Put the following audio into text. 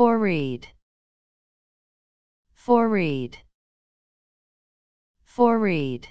For read. For read. For read.